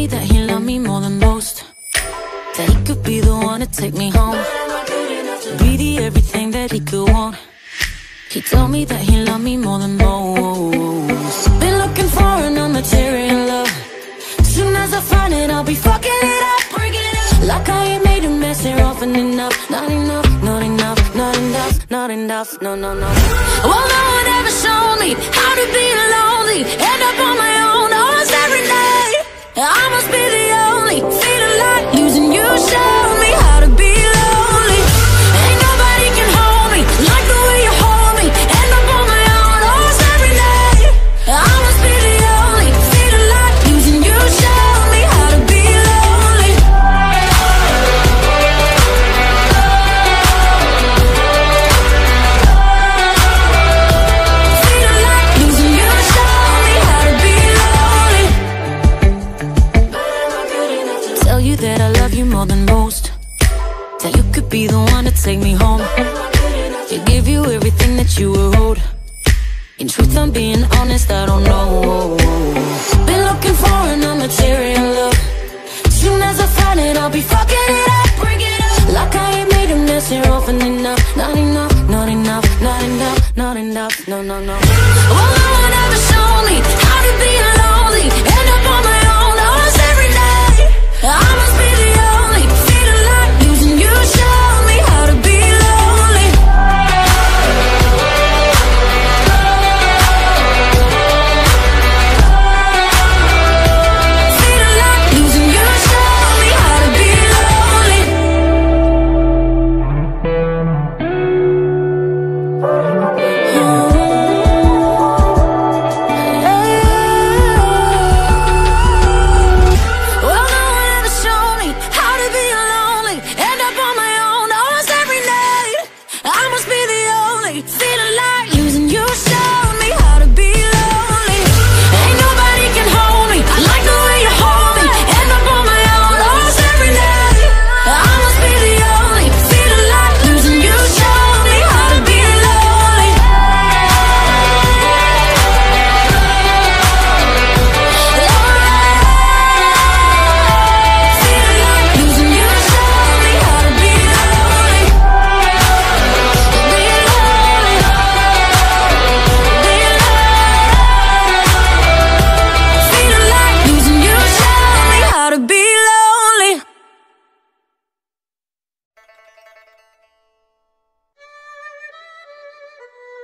me that he loved me more than most. That he could be the one to take me home. Be the everything that he could want. He told me that he loved me more than most. Been looking for an material love. Soon as I find it, I'll be fucking it up. Like I ain't made a mess here often enough. Not enough, not enough, not enough, not enough. No, no, no. Well, no one ever showed me how to be lonely. That I love you more than most. That you could be the one to take me home. To give you everything that you were owed. In truth, I'm being honest, I don't know. Been looking for an material love. Soon as I find it, I'll be fucking it up. Like I ain't made a mess here often enough. Not enough, not enough, not enough, not enough. No, no, no.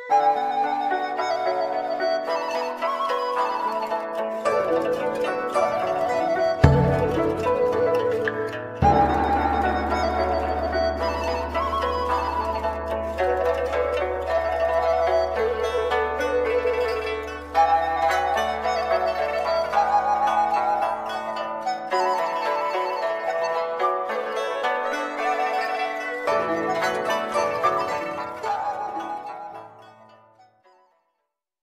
Música